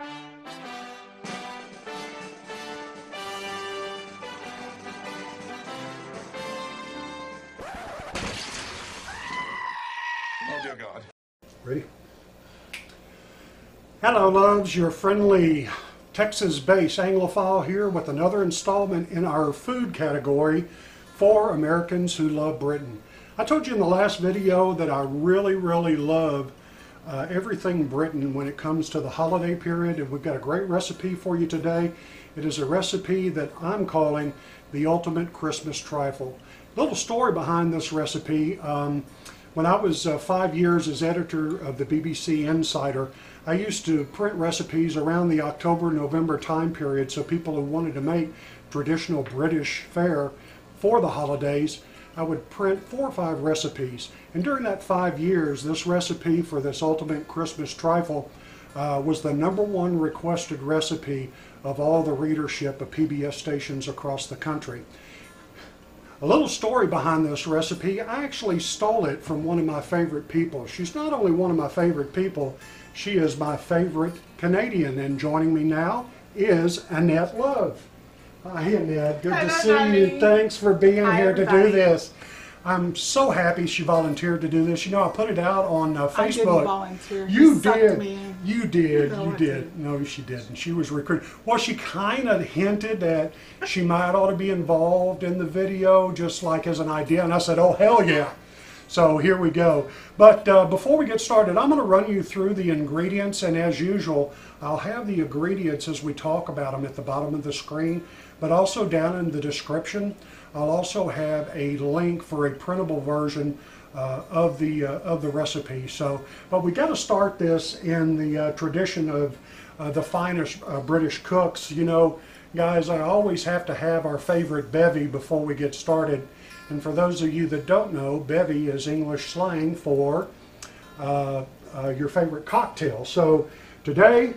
Oh dear God. Ready? Hello, loves. Your friendly Texas-based Anglophile here with another installment in our food category for Americans who love Britain. I told you in the last video that I really, really love uh, everything Britain when it comes to the holiday period, and we've got a great recipe for you today. It is a recipe that I'm calling the ultimate Christmas trifle. Little story behind this recipe. Um, when I was uh, five years as editor of the BBC Insider, I used to print recipes around the October November time period so people who wanted to make traditional British fare for the holidays, I would print four or five recipes. And during that five years, this recipe for this ultimate Christmas trifle uh, was the number one requested recipe of all the readership of PBS stations across the country. A little story behind this recipe, I actually stole it from one of my favorite people. She's not only one of my favorite people, she is my favorite Canadian. And joining me now is Annette Love. Hi Annette, good to see you. Thanks for being Hi, here to do this. I'm so happy she volunteered to do this. You know, I put it out on uh, Facebook. I didn't volunteer. You did. me in. You did. You did. No, she didn't. She was recruited. Well, she kind of hinted that she might ought to be involved in the video, just like as an idea. And I said, oh, hell yeah. So here we go. But uh, before we get started, I'm going to run you through the ingredients. And as usual, I'll have the ingredients as we talk about them at the bottom of the screen, but also down in the description. I'll also have a link for a printable version uh, of the uh, of the recipe. So, but we got to start this in the uh, tradition of uh, the finest uh, British cooks. You know, guys, I always have to have our favorite bevy before we get started. And for those of you that don't know, bevy is English slang for uh, your favorite cocktail. So today,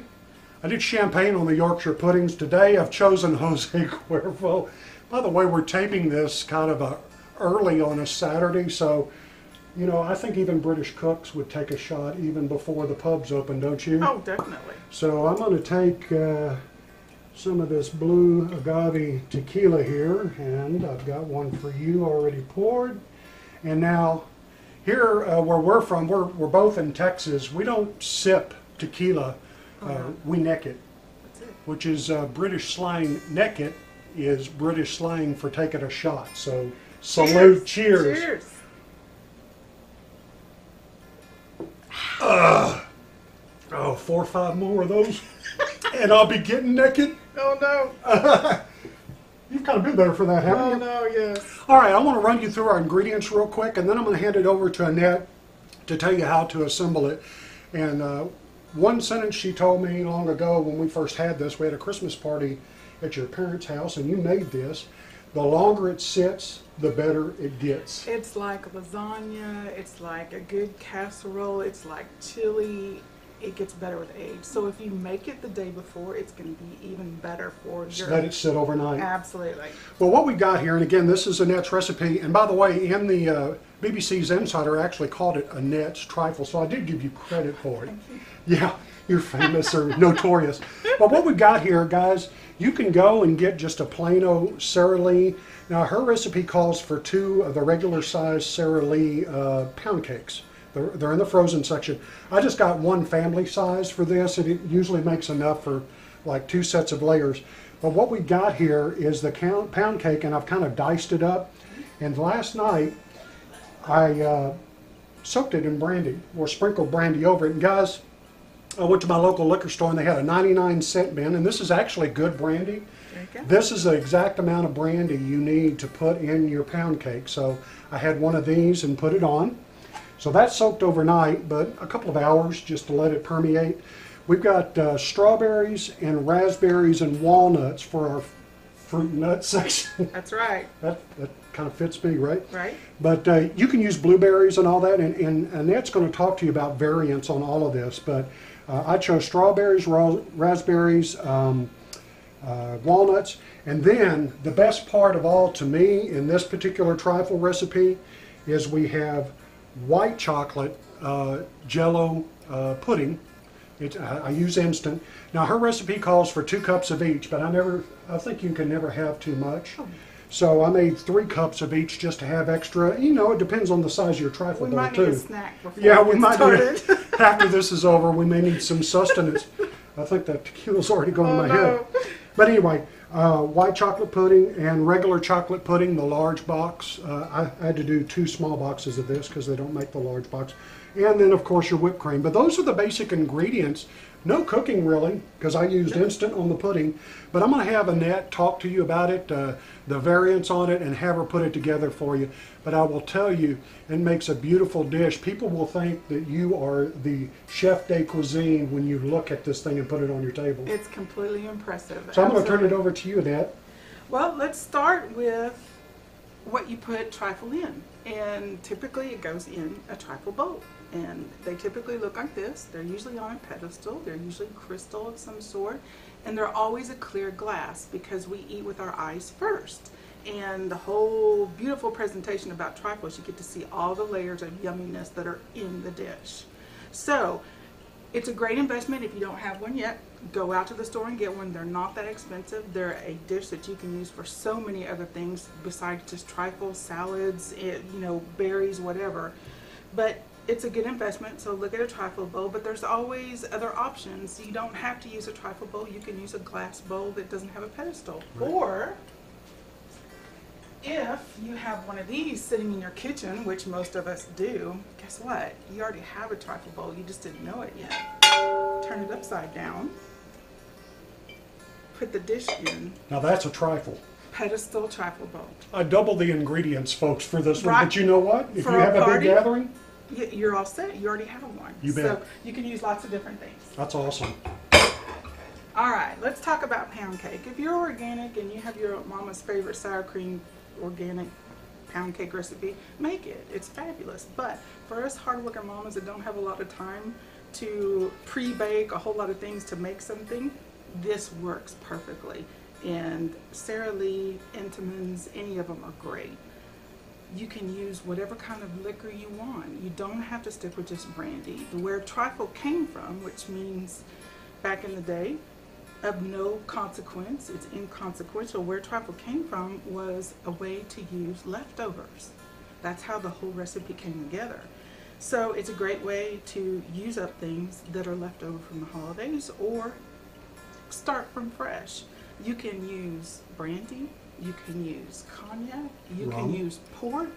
I did champagne on the Yorkshire puddings. Today, I've chosen Jose Cuervo. By the way, we're taping this kind of a early on a Saturday, so you know I think even British cooks would take a shot even before the pubs open, don't you? Oh, definitely. So I'm going to take uh, some of this blue agave tequila here, and I've got one for you already poured. And now, here uh, where we're from, we're, we're both in Texas. We don't sip tequila, uh, we neck it, which is uh, British slang. Neck it is British slang for taking a shot. So salute, cheers. Cheers. Oh, four or five more of those, and I'll be getting naked. Oh no. You've kind of been there for that, haven't Oh you? no. Yes. All right, I want to run you through our ingredients real quick, and then I'm going to hand it over to Annette to tell you how to assemble it. And uh, one sentence she told me long ago when we first had this, we had a Christmas party at your parents' house, and you made this. The longer it sits, the better it gets. It's like lasagna. It's like a good casserole. It's like chili. It gets better with age. So if you make it the day before, it's going to be even better for Just your. let it sit overnight. Absolutely. Well, what we got here, and again, this is Annette's recipe. And by the way, in the uh, BBC's Insider actually called it Annette's trifle, so I did give you credit for it. Yeah, you're famous or notorious. But what we've got here, guys, you can go and get just a plain old Sara Lee. Now, her recipe calls for two of the regular size Sara Lee uh, pound cakes. They're, they're in the frozen section. I just got one family size for this, and it usually makes enough for like two sets of layers. But what we got here is the count, pound cake, and I've kind of diced it up. And last night, I uh, soaked it in brandy or sprinkled brandy over it. And guys, I went to my local liquor store and they had a 99 cent bin, and this is actually good brandy. There you go. This is the exact amount of brandy you need to put in your pound cake. So I had one of these and put it on. So that's soaked overnight, but a couple of hours just to let it permeate. We've got uh, strawberries and raspberries and walnuts for our fruit and nut section. That's right. that, that kind of fits me, right? Right. But uh, you can use blueberries and all that, and, and Annette's going to talk to you about variants on all of this. But uh, I chose strawberries, ra- raspberries, um, uh, walnuts, and then the best part of all to me in this particular trifle recipe is we have white chocolate uh, jello uh, pudding It, I, I use instant. Now her recipe calls for two cups of each, but I never, I think you can never have too much. So I made three cups of each just to have extra. You know, it depends on the size of your trifle We bowl might too. need a snack before Yeah, we we might started. need, after this is over, we may need some sustenance. I think that tequila's already going Oh, in my head. But anyway, uh, white chocolate pudding and regular chocolate pudding, the large box. Uh, I, I had to do two small boxes of this because they don't make the large box. And then, of course, your whipped cream. But those are the basic ingredients. No cooking really, because I used instant on the pudding. But I'm going to have Annette talk to you about it, uh, the variants on it, and have her put it together for you. But I will tell you, it makes a beautiful dish. People will think that you are the chef de cuisine when you look at this thing and put it on your table. It's completely impressive. So I'm going to turn it over to you, Annette. Well, let's start with what you put trifle in. And typically it goes in a trifle bowl. And they typically look like this. They're usually on a pedestal. They're usually crystal of some sort. And they're always a clear glass because we eat with our eyes first. And the whole beautiful presentation about trifles, you get to see all the layers of yumminess that are in the dish. So it's a great investment if you don't have one yet. Go out to the store and get one. They're not that expensive. They're a dish that you can use for so many other things besides just trifles, salads, it, you know, berries, whatever. But it's a good investment, so look at a trifle bowl. But there's always other options. You don't have to use a trifle bowl. You can use a glass bowl that doesn't have a pedestal. Or if you have one of these sitting in your kitchen, which most of us do, guess what? You already have a trifle bowl, you just didn't know it yet. Turn it upside down. Put the dish in. Now that's a trifle. Pedestal trifle bowl. I double the ingredients, folks, for this one. But you know what? If For you have a party? big gathering, You're all set. You already have one. You bet. So you can use lots of different things. that's awesome. All right, let's talk about pound cake. If you're organic and you have your mama's favorite sour cream organic pound cake recipe, make it. It's fabulous. But for us hardworking mamas that don't have a lot of time to pre-bake a whole lot of things to make something, this works perfectly. And Sara Lee, Entenmann's, any of them are great. You can use whatever kind of liquor you want. You don't have to stick with just brandy. Where trifle came from, which means back in the day, of no consequence, it's inconsequential. Where trifle came from was a way to use leftovers. That's how the whole recipe came together. So it's a great way to use up things that are left over from the holidays or start from fresh. You can use brandy, you can use cognac, you Rum. can use port,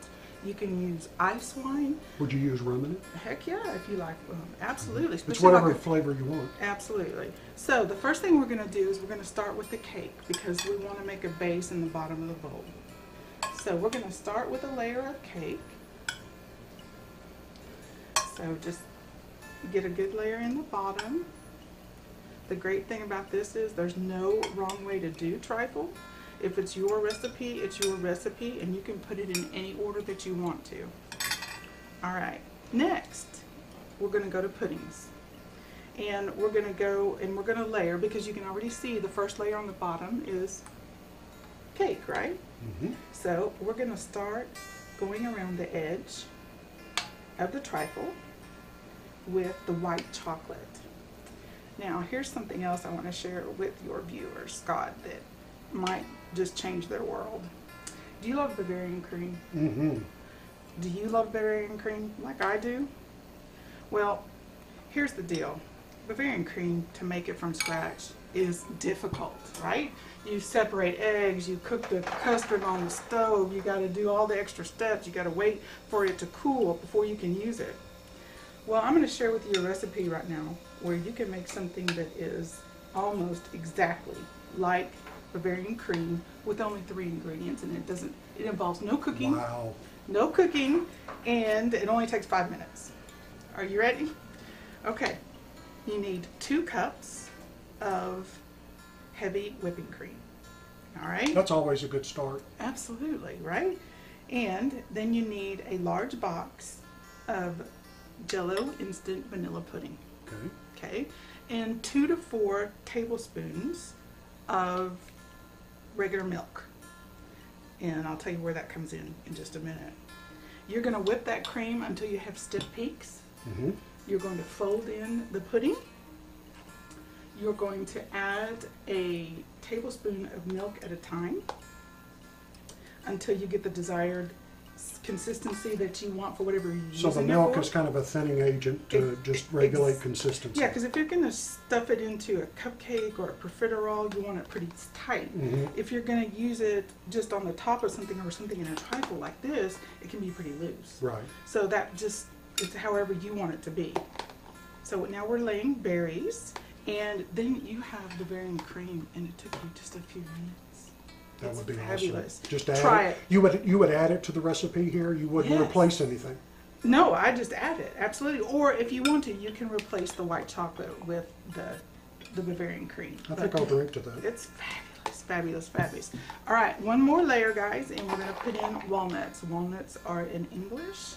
you can use ice wine. Would you use rum in it? Heck yeah, if you like, um, absolutely. It's especially like whatever a- flavor you want. Absolutely. So the first thing we're going to do is we're going to start with the cake because we want to make a base in the bottom of the bowl. So we're going to start with a layer of cake. So just get a good layer in the bottom. The great thing about this is there's no wrong way to do trifle. If it's your recipe, it's your recipe and you can put it in any order that you want to. All right, next we're going to go to puddings and we're going to go and we're going to layer because you can already see the first layer on the bottom is cake, right? hmm So we're going to start going around the edge of the trifle with the white chocolate. Now here's something else I want to share with your viewers, Scott, that might just change their world. Do you love Bavarian cream? hmm Do you love Bavarian cream like I do? Well, here's the deal. Bavarian cream, to make it from scratch, is difficult, right? You separate eggs, you cook the custard on the stove, you gotta do all the extra steps, you gotta wait for it to cool before you can use it. Well, I'm gonna share with you a recipe right now where you can make something that is almost exactly like Bavarian cream with only three ingredients and it doesn't, it involves no cooking Wow. no cooking, and it only takes five minutes. Are you ready? Okay. You need two cups of heavy whipping cream. All right? That's always a good start. Absolutely, right? And then you need a large box of Jello instant vanilla pudding. Okay. Okay? And two to four tablespoons of regular milk. And I'll tell you where that comes in in just a minute. You're going to whip that cream until you have stiff peaks. hmm You're going to fold in the pudding you're going to add a tablespoon of milk at a time until you get the desired consistency that you want for whatever you're So the using it milk for. is kind of a thinning agent to just regulate consistency. Yeah, because if you're gonna stuff it into a cupcake or a profiterole, you want it pretty tight. Mhm. If you're gonna use it just on the top of something or something in a trifle like this, it can be pretty loose. Right. So that just, it's however you want it to be. So now we're laying berries, and then you have the berry and cream, and it took you just a few minutes. That It's would be fabulous. awesome. Just add Try it. it. You would you would add it to the recipe here. You wouldn't Yes. replace anything. No, I just add it, absolutely. Or if you want to, you can replace the white chocolate with the, the Bavarian cream. I think But- I'll drink to that. It's fabulous, fabulous, fabulous. All right, one more layer, guys, and we're gonna put in walnuts. Walnuts are in English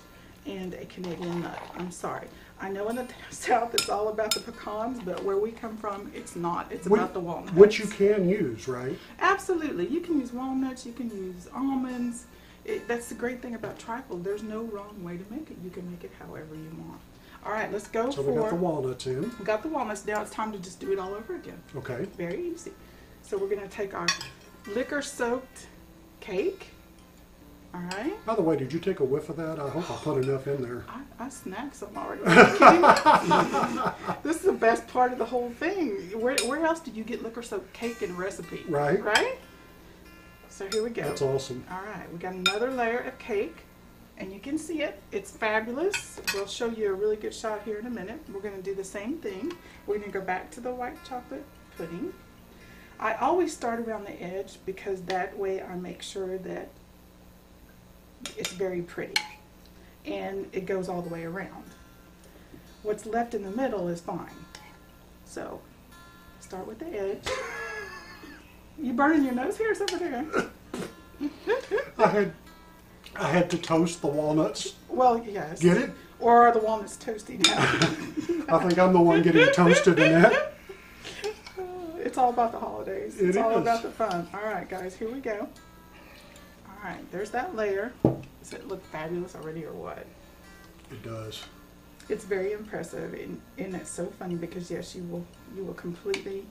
and a Canadian nut. I'm sorry. I know in the South it's all about the pecans, but where we come from, it's not. It's Which- about the walnuts. Which you can use, right? Absolutely. You can use walnuts, you can use almonds. It, that's the great thing about trifle. There's no wrong way to make it. You can make it however you want. All right, let's go So for. we got the walnuts in. we got the walnuts. Now it's time to just do it all over again. Okay. Very easy. So we're gonna take our liquor soaked cake. All right. By the way, did you take a whiff of that? I hope I put enough in there. I, I snacked some already. Are you kidding me? this is the best part of the whole thing. Where, where else do you get liquor soaked cake and recipe? Right. Right? So here we go. That's awesome. All right, we got another layer of cake, and you can see it. It's fabulous. We'll show you a really good shot here in a minute. We're going to do the same thing. We're going to go back to the white chocolate pudding. I always start around the edge because that way I make sure that it's very pretty and it goes all the way around. What's left in the middle is fine. So, start with the edge. You burning your nose here? Is over there? I had I had to toast the walnuts. Well, yes. Get it? Or are the walnuts toasty now? I think I'm the one getting toasted in that. it's all about the holidays. It It's all about the fun. All right, guys, here we go. All right, there's that layer. Does it look fabulous already or what? It does. It's very impressive and, and it's so funny because yes, you will you will completely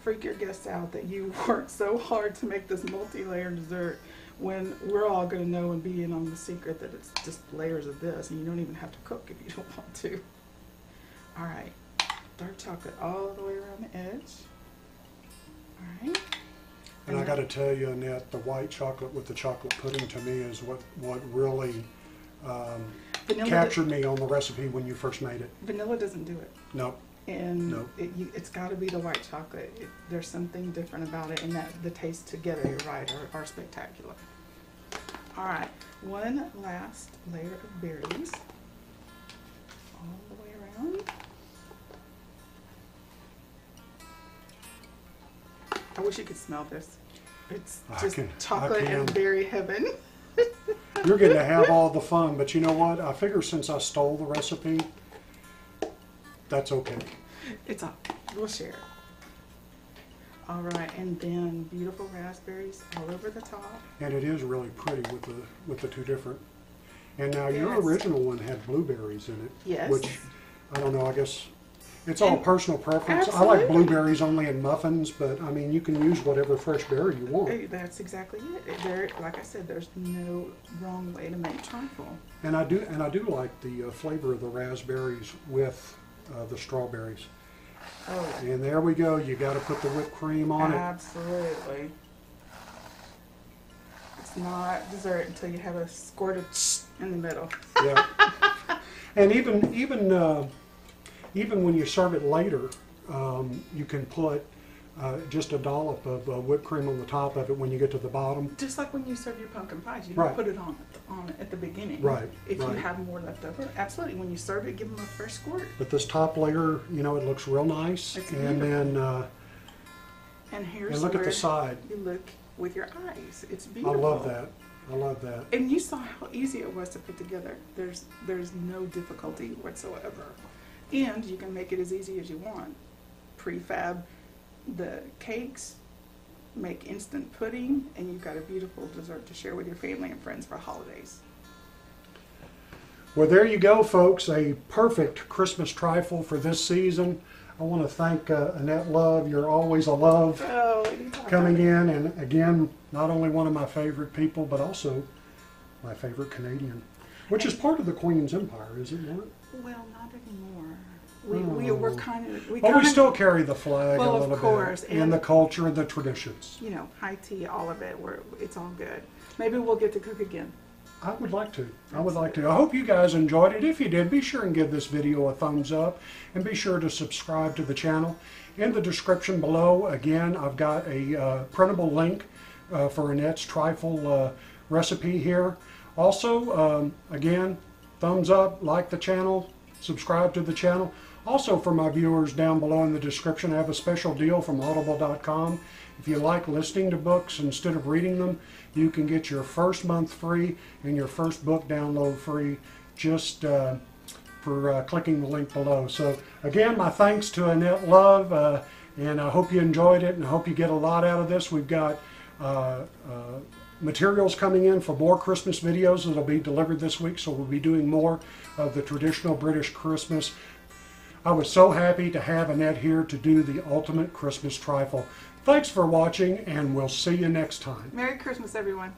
freak your guests out that you worked so hard to make this multi-layer dessert when we're all going to know and be in on the secret that it's just layers of this and you don't even have to cook if you don't want to. All right, dark chocolate all the way around the edge. All right. And I got to tell you, Annette, the white chocolate with the chocolate pudding to me is what what really um, captured me on the recipe when you first made it. vanilla doesn't do it. No, and No. it, you, it's got to be the white chocolate. It, there's something different about it, and that the tastes together, you're right, are, are spectacular. All right, one last layer of berries all the way around. I wish you could smell this. It's I just can- I chocolate and can. berry heaven. you're getting to have all the fun, but you know what? I figure since I stole the recipe, that's okay. It's all. We'll share. All right, and then beautiful raspberries all over the top. And it is really pretty with the with the two different. And now your Yes. original one had blueberries in it. Yes. Which I don't know. I guess it's all personal preference. I like Absolutely. blueberries only in muffins, but I mean you can use whatever fresh berry you want. That's exactly it. It- There, like I said, there's no wrong way to make trifle. And I do and I do like the uh, flavor of the raspberries with uh, the strawberries. Oh, And there we go. You got to put the whipped cream on it. absolutely. It's not dessert until you have a squirt of in the middle. Yeah. and even even uh, even when you serve it later, um, you can put uh, just a dollop of uh, whipped cream on the top of it when you get to the bottom. Just like when you serve your pumpkin pies, you Right. don't put it on on at the beginning. Right, If you have more left over, absolutely. When you serve it, give them a fresh squirt. But this top layer, you know, it looks real nice. It's and then uh, And here's and look at the side. you look with your eyes. It's beautiful. I love that. I love that. And you saw how easy it was to put together. There's there's no difficulty whatsoever. And you can make it as easy as you want. Prefab the cakes, make instant pudding, and you've got a beautiful dessert to share with your family and friends for holidays. Well, there you go, folks. A perfect Christmas trifle for this season. I want to thank uh, Annette Love. You're always a love Oh, coming in, and again, not only one of my favorite people, but also my favorite Canadian, which is part of the Queen's Empire, is it not? Well, not anymore. We, we were Oh. kind of, we But we of, still carry the flag Well, a of little course, bit, and, and- the culture and the traditions. you know, high tea, all of it. We're, it's all good. Maybe we'll get to cook again. I would like to. I would like to. I hope you guys enjoyed it. If you did, be sure and give this video a thumbs up and be sure to subscribe to the channel. In the description below, again, I've got a uh, printable link uh, for Annette's trifle uh, recipe here. Also, um, again, thumbs up, like the channel, subscribe to the channel. Also, for my viewers down below in the description, I have a special deal from audible.com. If you like listening to books instead of reading them, you can get your first month free and your first book download free just uh, for uh, clicking the link below. So, again, my thanks to Annette Love, uh, and I hope you enjoyed it and I hope you get a lot out of this. We've got uh, uh, materials coming in for more Christmas videos that'll be delivered this week, so we'll be doing more of the traditional British Christmas. I was so happy to have Annette here to do the ultimate Christmas trifle. Thanks for watching, and we'll see you next time. Merry Christmas, everyone.